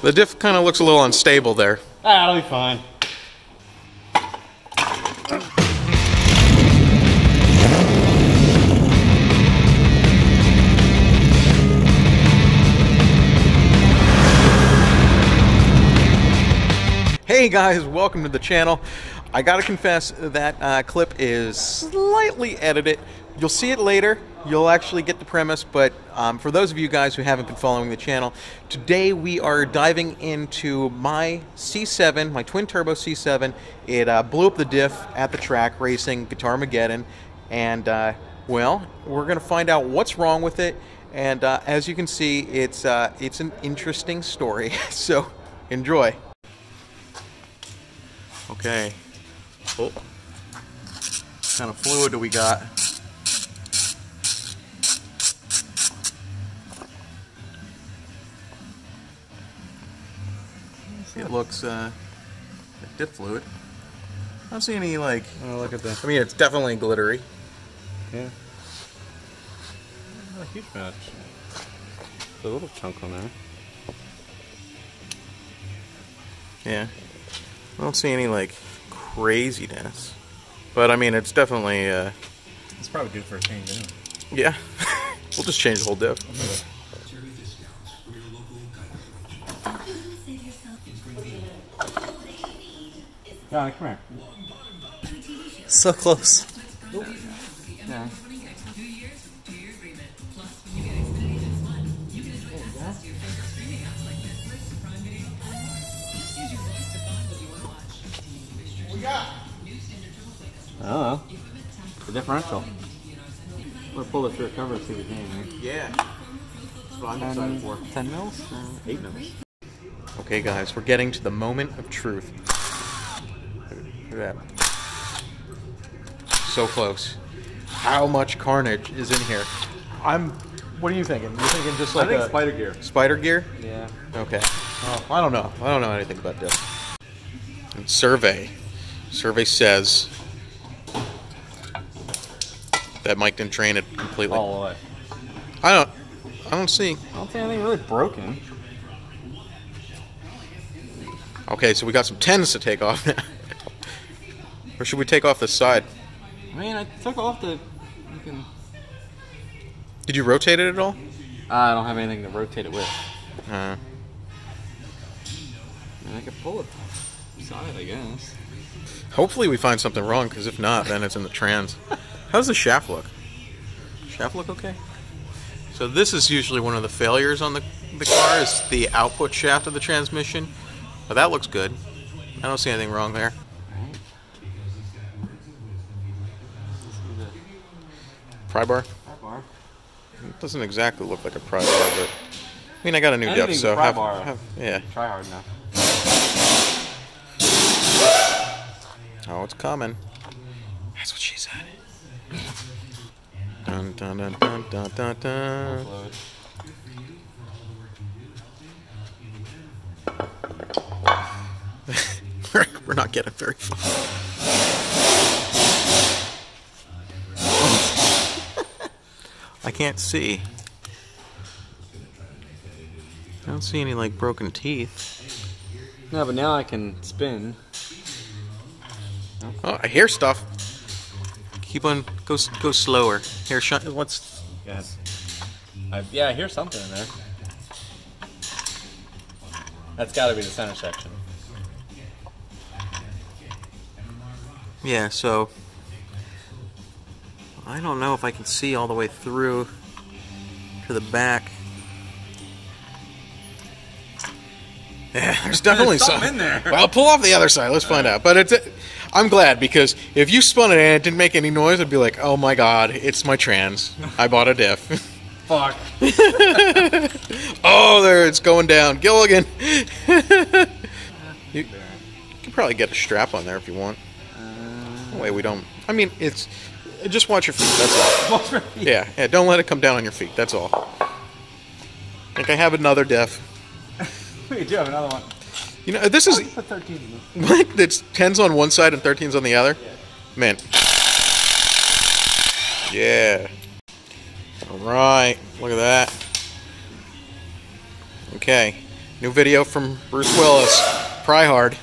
The diff kind of looks a little unstable there. Ah, it'll be fine. Hey guys, welcome to the channel. I gotta confess that uh, clip is slightly edited. You'll see it later. You'll actually get the premise, but um, for those of you guys who haven't been following the channel, today we are diving into my C7, my twin turbo C7. It uh, blew up the diff at the track racing Guitarmageddon, and uh, well, we're gonna find out what's wrong with it. And uh, as you can see, it's uh, it's an interesting story. so enjoy. Okay. Oh. What kind of fluid do we got? It looks uh, like diff fluid. I don't see any like. Oh, look at that. I mean, it's definitely glittery. Yeah. Not a huge match. a little chunk on there. Yeah. I don't see any like craziness, but I mean, it's definitely. Uh, It's probably due for a change anyway. yeah. we'll just change the whole diff. Johnny, come here. So close. Yeah. I don't know. The differential. I'm gonna pull this rear cover and see what we can. Right? Yeah. That's what I'm excited for. 10 mils? Uh, 8 mils. Okay, guys, we're getting to the moment of truth. Look that. So close. How much carnage is in here? I'm. What are you thinking? You're thinking just like a spider gear. spider gear? Yeah. Okay. Oh, I don't know. I don't know anything about this. And survey. Survey says that Mike didn't train it completely. All the way. I don't. I don't see. I don't see anything really broken. Okay, so we got some tens to take off now. Or should we take off the side? I mean, I took off the. You can. Did you rotate it at all? I don't have anything to rotate it with. Uh, I mean, I could pull it side, I guess. hopefully we find something wrong, because if not, then it's in the trans. How does the shaft look? Shaft look okay? So this is usually one of the failures on the, the car, is the output shaft of the transmission. But that looks good. I don't see anything wrong there. Pry bar? Pry bar. It doesn't exactly look like a pry bar, but... I mean, I got a new depth, so pry have, bar. have- yeah. Try hard enough. Oh, it's coming. That's what she said. Dun dun dun dun dun dun dun. Fluid. We're, we're not getting very far. I can't see. I don't see any like broken teeth. No, but now I can spin. Oh, I hear stuff. Keep on, go go slower. Here, shut. What's? Yes. I, yeah, I hear something in there. That's got to be the center section. Yeah, so I don't know if I can see all the way through to the back. Yeah, there's definitely There's some in there. Well, pull off the other side. Let's find out. But it's. I'm glad because if you spun it and it didn't make any noise, I'd be like, "Oh my god, it's my trans. I bought a diff." Fuck. oh, there it's going down. Gilligan. you can probably get a strap on there if you want. That way we don't. I mean, it's just watch your feet. That's all. Yeah, yeah. Don't let it come down on your feet. That's all. Like I have another diff. We do have another one. You know, this is Put 13 in like it's tens on one side and thirteens on the other. Man. Yeah. All right. Look at that. Okay. New video from Bruce Willis. Pry hard.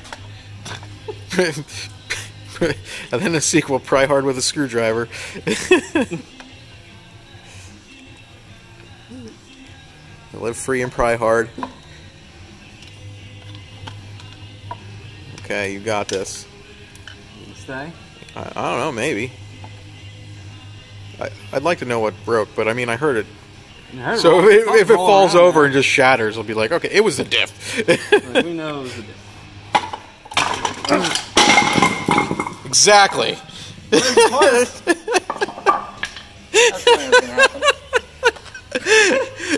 and then the sequel, Pry Hard with a Screwdriver. Live free and pry hard. Okay, you got this. You stay? I, I don't know, maybe. I, I'd like to know what broke, but I mean, I heard it. Heard So if, it- if it falls over and just shatters, I'll be like, okay, it was the diff. Like, we know it was a diff. exactly. That's what was gonna happen.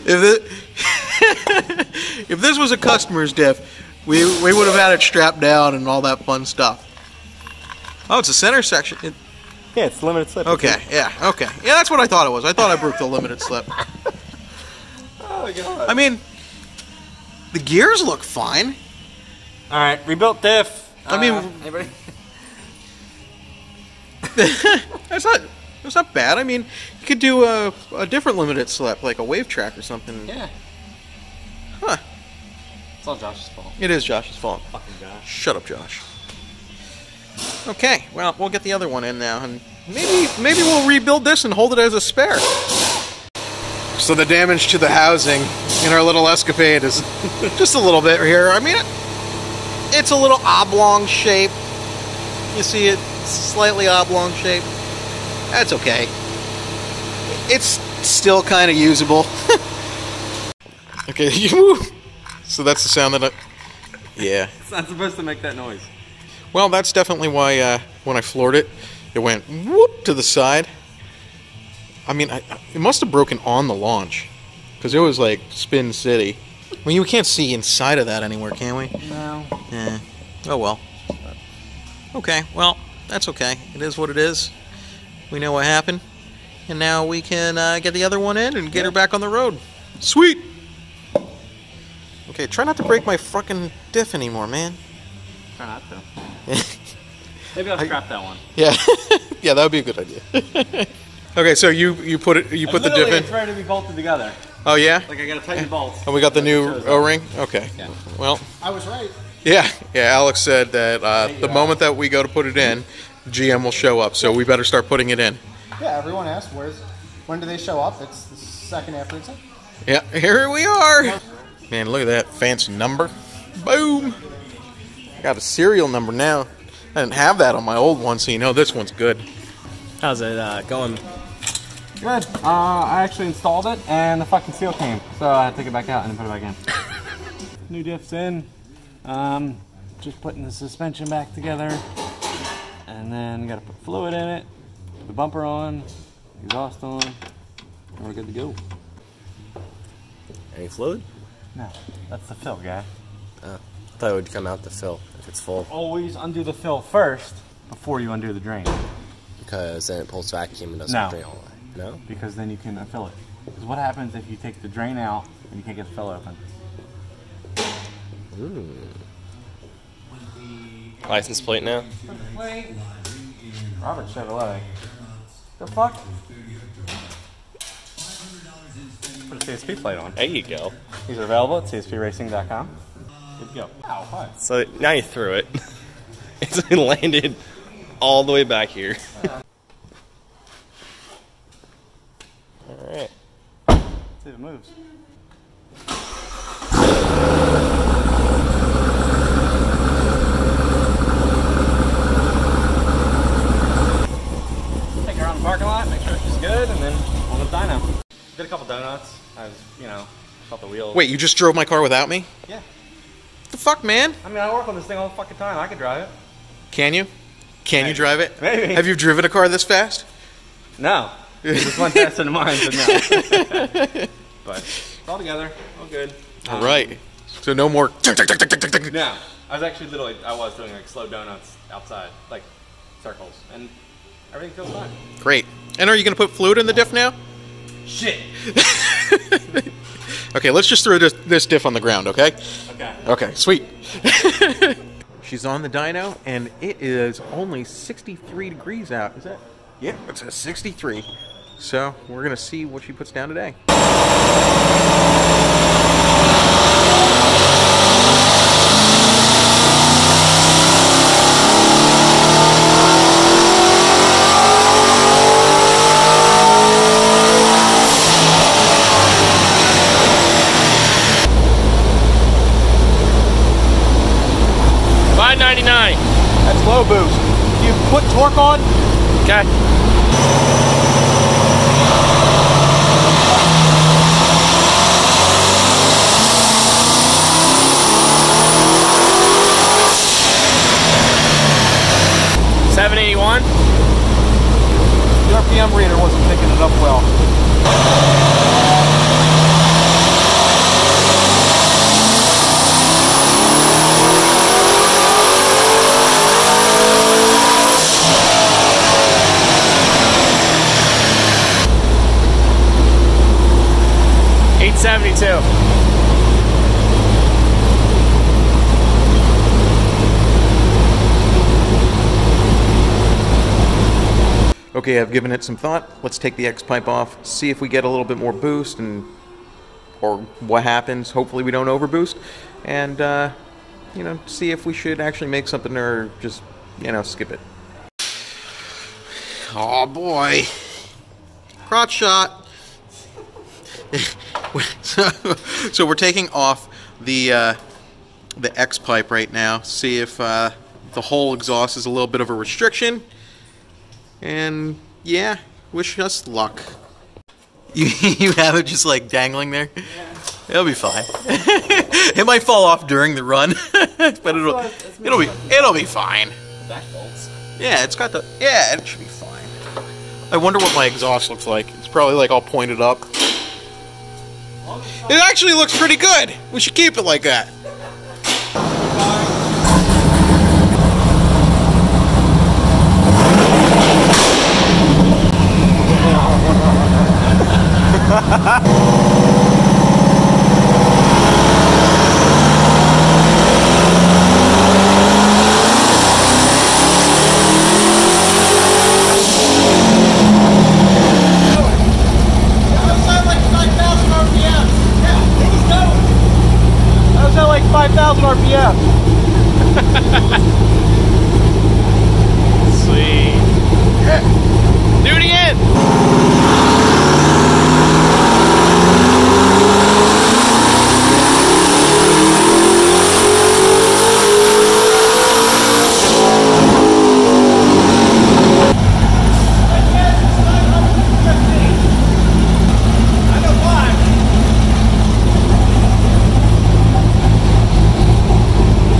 If it, if this was a customer's diff, we we would have had it strapped down and all that fun stuff. Oh, it's a center section. It- Yeah, it's limited slip. okay, yeah, okay, yeah. That's what I thought it was. I thought I broke the limited slip. Oh god. I mean, the gears look fine. All right, rebuilt diff. I mean- Uh, anybody? That's not that's not bad. I mean, you could do a, a different limited slip, like a Wavetrac or something. Yeah. Huh. It's all Josh's fault. It is Josh's fault. Fucking Josh. Shut up, Josh. Okay, well, we'll get the other one in now, and maybe maybe we'll rebuild this and hold it as a spare. So the damage to the housing in our little escapade is just a little bit here. I mean, it, it's a little oblong shape. You see it, slightly oblong shape. That's okay. It's still kind of usable. okay, you. So that's the sound that I. Yeah. It's not supposed to make that noise. Well, that's definitely why uh, when I floored it, it went whoop to the side. I mean, I, it must have broken on the launch because it was like Spin City. Well, you can't see inside of that anywhere, can we? No. Yeah. Oh well. Okay. Well, that's okay. It is what it is. We know what happened, and now we can uh, get the other one in and get her back on the road. Sweet. Okay. Try not to break my fucking diff anymore, man. Try not to. Maybe I'll scrap that one. Yeah, yeah, that would be a good idea. okay, so you you put it you put the diff in. It's ready to be bolted together. Oh yeah, Like I gotta tighten the bolts. and we got the new O-ring. Okay, Yeah. well, I was right. Yeah, yeah. Alex said that uh, the moment that we go to put it in, GM will show up. So we better start putting it in. Yeah, everyone asked where's when do they show up? It's the second after it's in. Yeah, here we are. Man, look at that fancy number. Boom. Got a serial number now. I didn't have that on my old one, so you know this one's good. How's it uh, going? Good. Uh, I actually installed it and the fucking seal came. So I had to take it back out and put it back in. New diffs in. Um, just putting the suspension back together. And then gotta put fluid in it, put the bumper on, exhaust on, and we're good to go. Any fluid? No, that's the fill, guy. I thought it would come out the fill if it's full Always undo the fill first before you undo the drain. because then it pulls vacuum and doesn't No. drain all the way. No? because then you can fill it. Because what happens if you take the drain out and you can't get the fill open? License plate now? Wait. Robert Chevrolet. The fuck? Put a CSP plate on. There you go. These are available at cspracing.com. Good to go. Ow, hi. So now you threw it. it's landed all the way back here. Alright. See if it moves. Take her around the parking lot, make sure she's good, and then on the dyno. Did a couple donuts. I was, you know, felt the wheels. Wait, you just drove my car without me? Yeah. What the fuck, man? I mean, I work on this thing all the fucking time. I could drive it. Can you? Can you drive it? Maybe. Have you driven a car this fast? No. this one faster than mine, so no. but it's all together, all good. All right. So no more. No, I was actually literally, I was doing like slow donuts outside, like circles, and everything feels fine. Great. And are you going to put fluid in the diff now? Shit. Okay, let's just throw this, this diff on the ground, okay? Okay. Okay, sweet. She's on the dyno, and it is only 63 degrees out. Is that? Yeah, it's a 63. So we're gonna see what she puts down today. Low boost. You put torque on. Okay. Seven eighty one. The RPM reader wasn't picking it up well. Eight seventy two. Okay, I've given it some thought. Let's take the X pipe off, see if we get a little bit more boost, and or what happens. Hopefully, we don't overboost, and uh, you know, see if we should actually make something or just you know skip it. Oh boy, crotch shot. so, so we're taking off the uh, the X pipe right now. See if uh, the whole exhaust is a little bit of a restriction. And yeah, wish us luck. You you have it just like dangling there. It'll be fine. it might fall off during the run, but it'll it'll be it'll be fine. Yeah, it's got the yeah, it should be fine. I wonder what my exhaust looks like. It's probably like all pointed up. It actually looks pretty good. We should keep it like that. How's that like 5,000 RPM? Sweet. Do it again.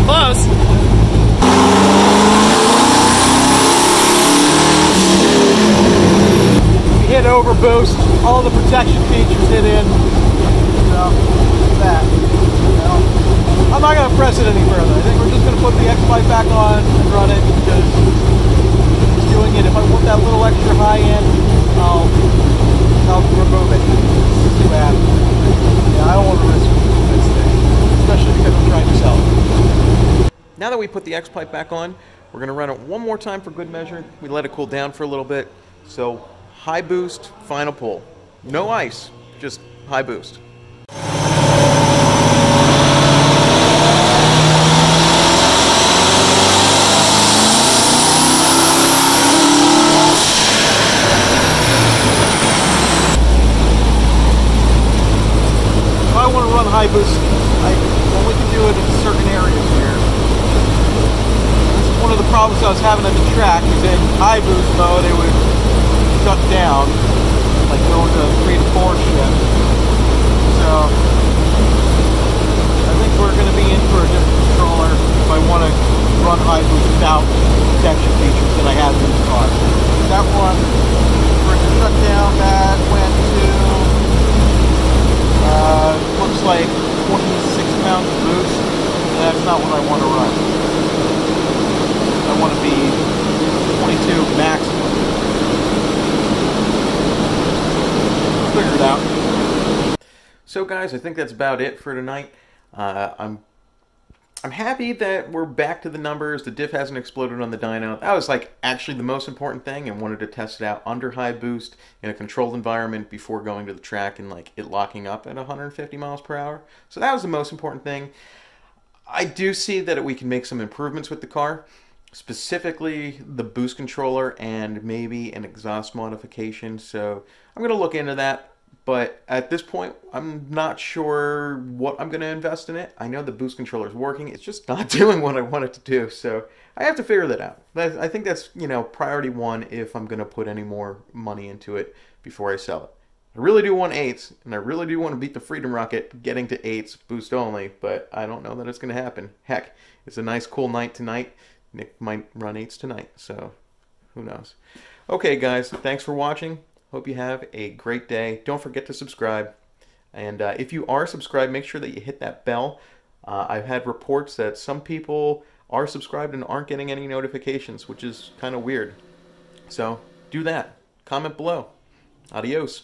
Close. Hit overboost, all the protection features hit in. So, that. Well, I'm not going to press it any further. I think we're just going to put the X pipe back on and run it because it's doing it. If I want that little extra high end, I'll, I'll remove it. See what happens. Yeah, I don't want to risk this thing, especially because I'm trying to sell it. Now that we put the X pipe back on, we're going to run it one more time for good measure. We let it cool down for a little bit. So high boost, final pull. No ice, just high boost. If I want to run high boost, I only can do it in certain areas here. This is one of the problems I was having at the track is in high boost mode it would shut down, like going to three to four shift. So I think we're going to be in for a different controller if I want to run high boost without protection features that I have in this car. That one, for it to shut down, that went to uh, looks like 26 pounds boost. That's not what I want to run. I want to be 22 maximum. Figure it out. So, guys, I think that's about it for tonight. Uh, I'm I'm happy that we're back to the numbers. The diff hasn't exploded on the dyno. That was like actually the most important thing and wanted to test it out under high boost in a controlled environment before going to the track and like it locking up at 150 miles per hour. So that was the most important thing. I do see that we can make some improvements with the car, specifically the boost controller and maybe an exhaust modification. So I'm going to look into that. But at this point, I'm not sure what I'm going to invest in it. I know the boost controller is working. It's just not doing what I want it to do. So I have to figure that out. I think that's, you know, priority one if I'm going to put any more money into it before I sell it. I really do want eights, and I really do want to beat the Freedom Rocket getting to eights boost only, but I don't know that it's going to happen. Heck, it's a nice, cool night tonight. Nick might run eights tonight, so who knows. Okay, guys, thanks for watching. Hope you have a great day. Don't forget to subscribe. And uh, if you are subscribed, make sure that you hit that bell. Uh, I've had reports that some people are subscribed and aren't getting any notifications, which is kind of weird. So do that. Comment below. Adios.